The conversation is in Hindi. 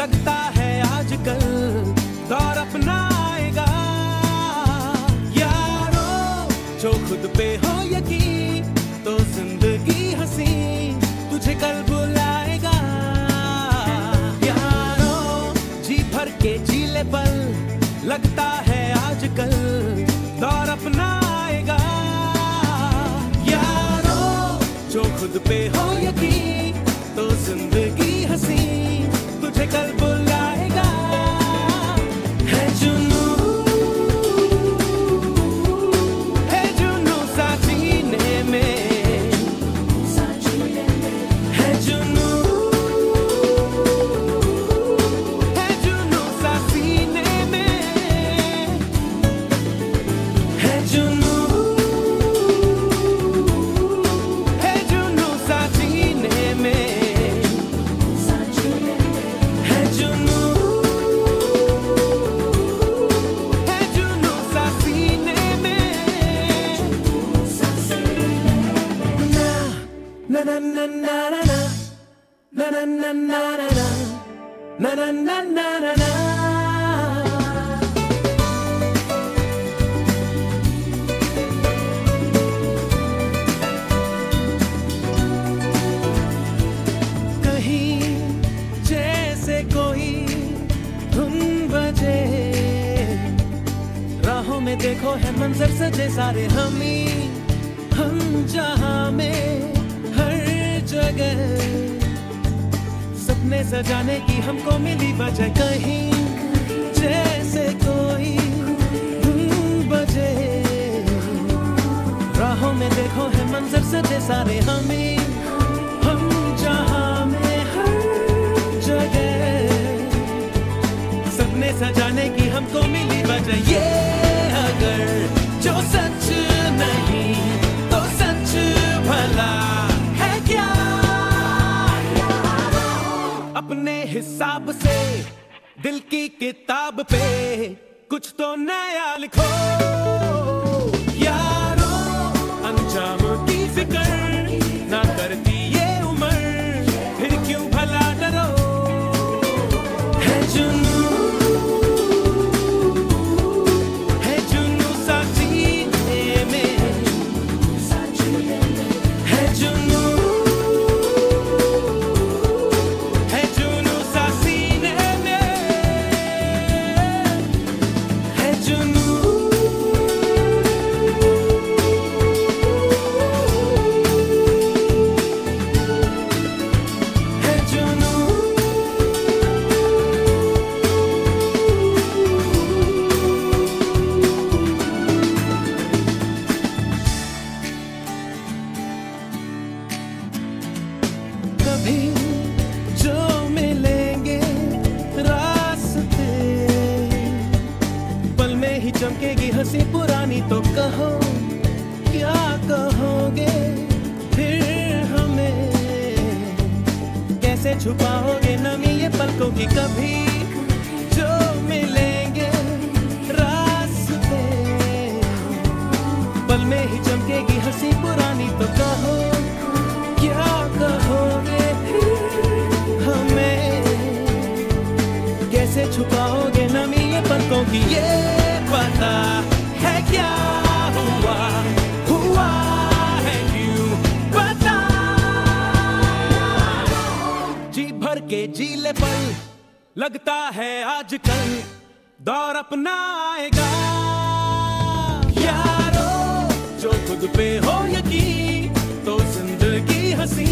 लगता है आजकल दौर अपना आएगा यारों जो खुद पे हो यकीन ज़िंदगी हँसी तुझे कल बुलाएगा। यारों जी भर के झीले पल लगता है आजकल, दौर अपना आएगा यारों जो खुद पे हो यकीन तो ज़िंदगी हँसी तुझे कल बुलाएगा देखो है मंजर सजे सारे हमी। हम जहाँ में जगह। सपने सजाने की हमको मिली वजह कहीं। जैसे कोई बजे। राहों में देखो है मंजर सजे सारे हमें। हम जहाँ में हर जगह। सपने सजाने की हमको मिली वजह ये। हिसाब से दिल की किताब पे कुछ तो नया लिखो। ही चमकेगी हँसी पुरानी तो कहो, क्या कहोगे फिर हमें? कैसे छुपाओगे नमी ये पलकों की कभी? जो मिलेंगे रास्ते। पल में ही चमकेगी हँसी पुरानी तो कहो, क्या कहोगे हमें? कैसे छुपाओगे नमी ये पलकों की ये से पल लगता है आजकल, दौर अपना आएगा यारो, जो खुद पे हो यकीन तो ज़िंदगी हसी